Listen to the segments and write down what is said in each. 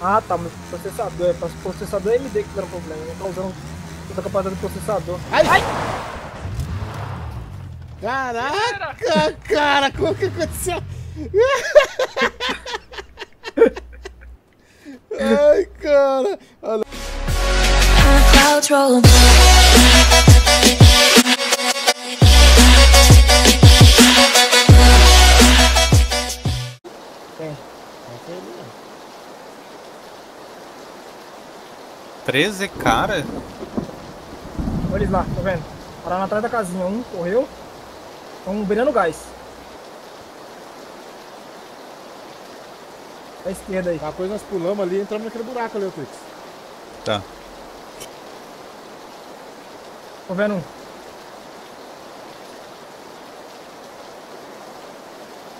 Ah, tá, mas processador, é para processador AMD que deram problema, não tá usando toda a capacidade do processador. Ai! Ai! Caraca, cara, como que aconteceu? Ai, cara. Olha. 13, cara? Olha eles lá, tá vendo? Pararam atrás da casinha, um correu, estão virando gás. À esquerda aí. Uma coisa nós pulamos ali e entramos naquele buraco ali, Twix. Tá. Tô vendo um.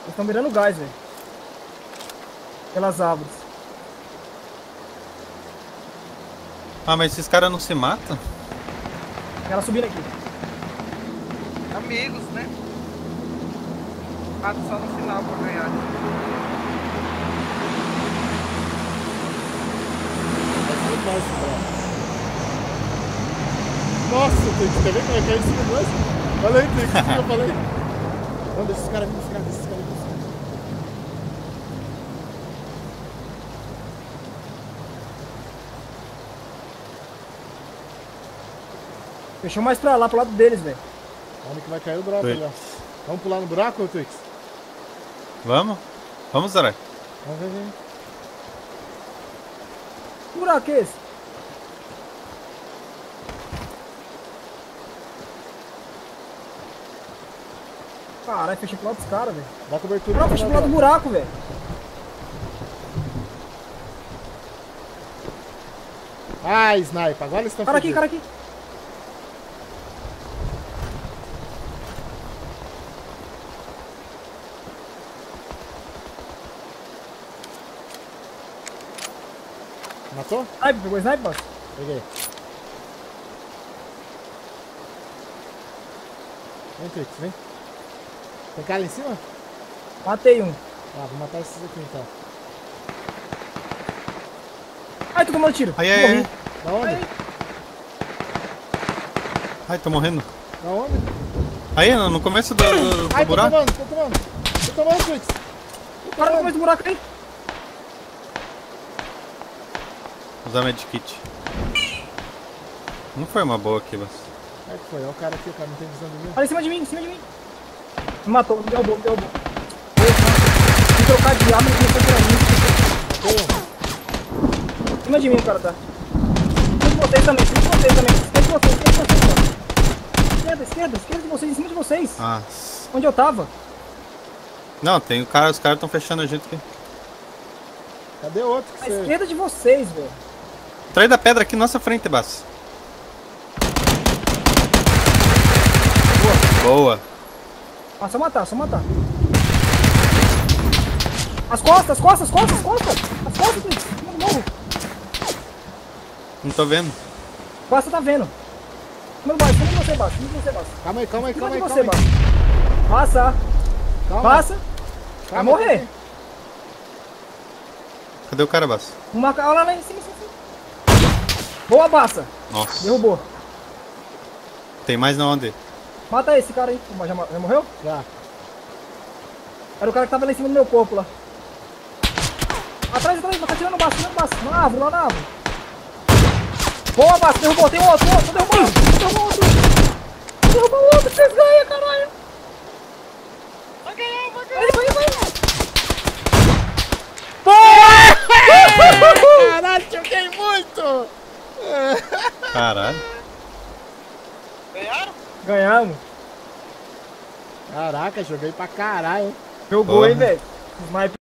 Eles estão virando gás, velho. Pelas árvores. Ah, mas esses caras não se matam? Ela subindo aqui. Amigos, né? Ah, só no final pra ganhar. Nossa, Twix, quer ver como é que é em cima de nós? Olha aí, o que eu falei? Vamos deixa esses caras vir, esses caras, esses caras Fechou mais pra lá, pro lado deles, velho. Onde que vai cair o buraco Foi. ali, ó. Vamos pular no buraco, Twix? Vamos? Vamos, Zarek? Vamos ver, ver. Que buraco é esse? Caralho, fechei pro lado dos caras, velho. Dá cobertura. Não, fechei pro lado do buraco, velho. Ah, sniper, agora eles estão Cara aqui, cara aqui. Matou? Sniper, pegou sniper, boss? Peguei. Vem, Twix, vem. Tem cara lá em cima? Matei um. Ah, vou matar esses aqui então. Ai, tô tomando tiro. Ai, ai, ai. Da onde? Ai. Ai, tô morrendo. Da onde? Aí, no começo do, do, do Ai, tô buraco. tomando, tô tomando. Tô tomando, Twix. Para no começo do buraco aí. Usar medkit. Não foi uma boa aqui, mas. É que foi? Olha o cara aqui, o cara não tem visão de mim. Olha em cima de mim, em cima de mim. Me matou, me derrubou, me derrubou. Fui trocar de arma e começou a tirar mim. Em cima de mim o cara tá. Em cima de vocês também, em cima de vocês também. Esquerda de vocês, esquerda de vocês, ó. Esquerda, esquerda, esquerda de vocês, em cima de vocês. Ah. Onde eu tava? Não, tem o cara, os caras estão fechando a gente aqui. Cadê o outro que você... esquerda de vocês, velho. Atrás da pedra aqui, nossa frente, Bass. Boa. Ah, só matar, só matar. As costas, as costas, as costas, as costas. As costas, cima do morro. Não tô vendo. Basta tá vendo. Cima do baixo, cima de você, cima de você, Basta. Calma aí, calma aí, cima calma de aí, você, calma aí. Basta. Passa, Calma. passa. Vai Calma, morrer. calma aí. Cadê o cara, Bass? Vamos marcar olha lá, lá em cima, em cima, em cima. Boa, Basta. Nossa. Derrubou. Tem mais na onde? Mata esse cara aí. Já, já morreu? Já. Era o cara que tava lá em cima do meu corpo lá. Atrás, atrás, tá tirando o baço, tirando o baço. Na árvore, lá na árvore. Boa, baço, derrubou. Tem outro, outro, derrubou. Derrubou outro. Derrubou outro, vocês ganham, caralho. Vai ganhar, vai ganhar. Vai, vai, vai. Caralho, joguei muito! Caralho. Ganharam? Ganhamos. Caraca, joguei pra caralho. Jogou, Porra. hein, velho. Sniper.